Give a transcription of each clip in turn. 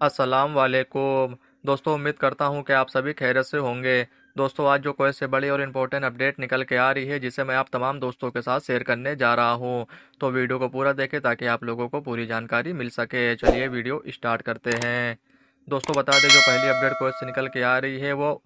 अस्सलाम वालेकुम। दोस्तों, उम्मीद करता हूँ कि आप सभी खैरत से होंगे। दोस्तों, आज जो कोई से बड़ी और इम्पोर्टेंट अपडेट निकल के आ रही है, जिसे मैं आप तमाम दोस्तों के साथ शेयर करने जा रहा हूँ तो वीडियो को पूरा देखें ताकि आप लोगों को पूरी जानकारी मिल सके। चलिए वीडियो स्टार्ट करते हैं। दोस्तों, बता दें, जो पहली अपडेट कोई से निकल के आ रही है, वो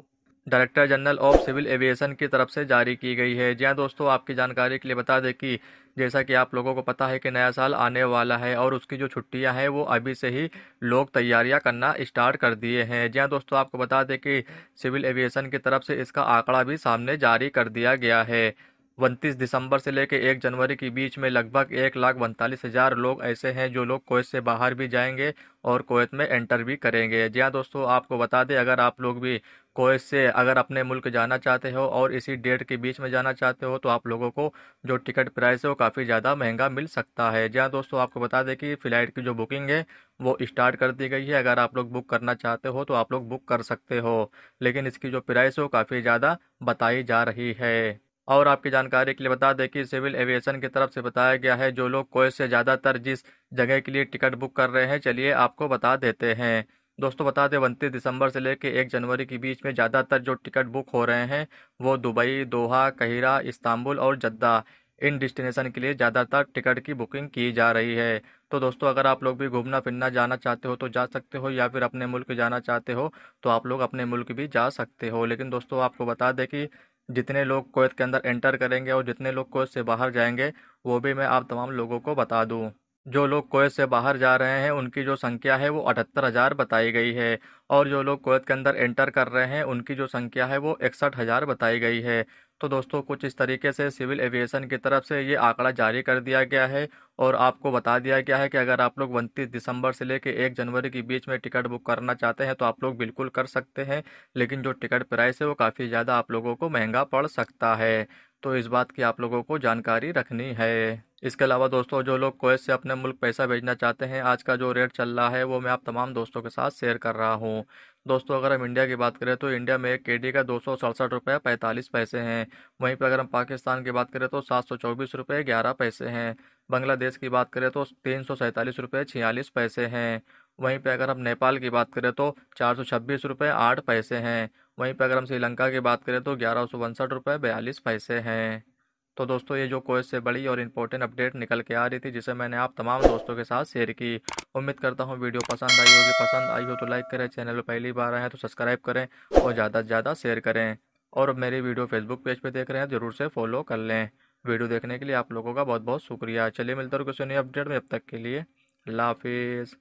director general of civil aviation की तरफ़ से जारी की गई है। जी हाँ दोस्तों, आपकी जानकारी के लिए बता दें कि जैसा कि आप लोगों को पता है कि नया साल आने वाला है और उसकी जो छुट्टियाँ हैं, वो अभी से ही लोग तैयारियाँ करना स्टार्ट कर दिए हैं। जी हाँ दोस्तों, आपको बता दें कि सिविल एविएशन की तरफ़ से इसका आंकड़ा भी सामने जारी कर दिया गया है। उनतीस दिसंबर से लेकर एक जनवरी के बीच में लगभग एक लाख उनतालीस हज़ार लोग ऐसे हैं जो लोग कोयत से बाहर भी जाएँगे और कोयत में एंटर भी करेंगे। जी हाँ दोस्तों, आपको बता दें, अगर आप लोग भी कोयत से अगर अपने मुल्क जाना चाहते हो और इसी डेट के बीच में जाना चाहते हो तो आप लोगों को जो टिकट प्राइस है वो काफ़ी ज़्यादा महँगा मिल सकता है। जी हाँ दोस्तों, आपको बता दें कि फ़्लाइट की जो बुकिंग है, वो स्टार्ट कर दी गई है। अगर आप लोग बुक करना चाहते हो तो आप लोग बुक कर सकते हो, लेकिन इसकी जो प्राइस है वो काफ़ी ज़्यादा बताई जा रही है। और आपकी जानकारी के लिए बता दें कि सिविल एविएशन की तरफ़ से बताया गया है, जो लोग कोई से ज़्यादातर जिस जगह के लिए टिकट बुक कर रहे हैं, चलिए आपको बता देते हैं। दोस्तों, बता दें, उनतीस दिसंबर से लेकर एक जनवरी के बीच में ज़्यादातर जो टिकट बुक हो रहे हैं, वो दुबई, दोहा, कहिरा, इस्तांबुल और जद्दा। इन डेस्टिनेशन के लिए ज़्यादातर टिकट की बुकिंग की जा रही है। तो दोस्तों, अगर आप लोग भी घूमना फिरना जाना चाहते हो तो जा सकते हो, या फिर अपने मुल्क जाना चाहते हो तो आप लोग अपने मुल्क भी जा सकते हो। लेकिन दोस्तों, आपको बता दें कि जितने लोग कोयत के अंदर एंटर करेंगे और जितने लोग कोयत से बाहर जाएँगे, वो भी मैं आप तमाम लोगों को बता दूँ। जो लोग कोयत से बाहर जा रहे हैं, उनकी जो संख्या है वो अठहत्तर हज़ार बताई गई है। और जो लोग कोयत के अंदर एंटर कर रहे हैं, उनकी जो संख्या है वो इकसठ हज़ार बताई गई है। तो दोस्तों, कुछ इस तरीके से सिविल एविएशन की तरफ़ से ये आंकड़ा जारी कर दिया गया है और आपको बता दिया गया है कि अगर आप लोग उनतीस दिसंबर से लेकर एक जनवरी के बीच में टिकट बुक करना चाहते हैं तो आप लोग बिल्कुल कर सकते हैं, लेकिन जो टिकट प्राइस है वो काफ़ी ज़्यादा आप लोगों को महँगा पड़ सकता है। तो इस बात की आप लोगों को जानकारी रखनी है। इसके अलावा दोस्तों, जो लोग कोयत से अपने मुल्क पैसा भेजना चाहते हैं, आज का जो रेट चल रहा है, वो मैं आप तमाम दोस्तों के साथ शेयर कर रहा हूँ। दोस्तों, अगर हम इंडिया की बात करें तो इंडिया में एक के डी का दो सौ सड़सठ रुपये पैंतालीस पैसे हैं। वहीं पर अगर हम पाकिस्तान की बात करें तो सात सौ चौबीस रुपये ग्यारह पैसे हैं। बांग्लादेश की बात करें तो तीन सौ सैंतालीस रुपये छियालीस पैसे हैं। वहीं पर अगर हम नेपाल की बात करें तो चार सौ छब्बीस रुपये आठ पैसे हैं। वहीं पर अगर हम श्रीलंका की बात करें तो ग्यारह सौ उनसठ रुपये बयालीस पैसे हैं। तो दोस्तों, ये जो कोयत से बड़ी और इम्पोर्टेंट अपडेट निकल के आ रही थी, जिसे मैंने आप तमाम दोस्तों के साथ शेयर की। उम्मीद करता हूँ वीडियो पसंद आई होगी। पसंद आई हो तो लाइक करें चैनल पर पहली बार आए हैं तो सब्सक्राइब करें और ज़्यादा से ज़्यादा शेयर करें। और मेरी वीडियो फेसबुक पेज पर देख रहे हैं, ज़रूर से फॉलो कर लें। वीडियो देखने के लिए आप लोगों का बहुत बहुत शुक्रिया। चलिए मिलते रहो किसी नई अपडेट में। अब तक के लिए, अल्लाह हाफिज़।